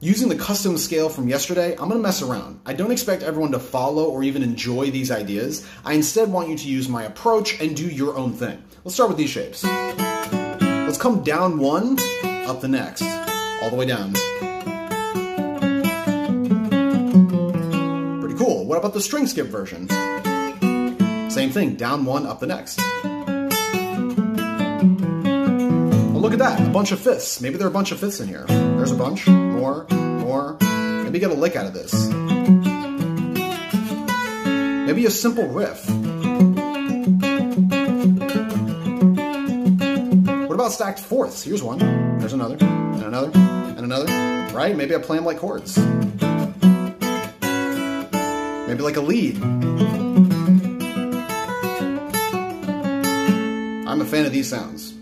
Using the custom scale from yesterday, I'm gonna mess around. I don't expect everyone to follow or even enjoy these ideas. I instead want you to use my approach and do your own thing. Let's start with these shapes. Let's come down one, up the next, all the way down. Pretty cool. What about the string skip version? Same thing, down one, up the next. Look at that, a bunch of fifths. Maybe there are a bunch of fifths in here. There's a bunch, more, more. Maybe get a lick out of this. Maybe a simple riff. What about stacked fourths? Here's one. There's another, and another, and another. Right? Maybe I play them like chords. Maybe like a lead. I'm a fan of these sounds.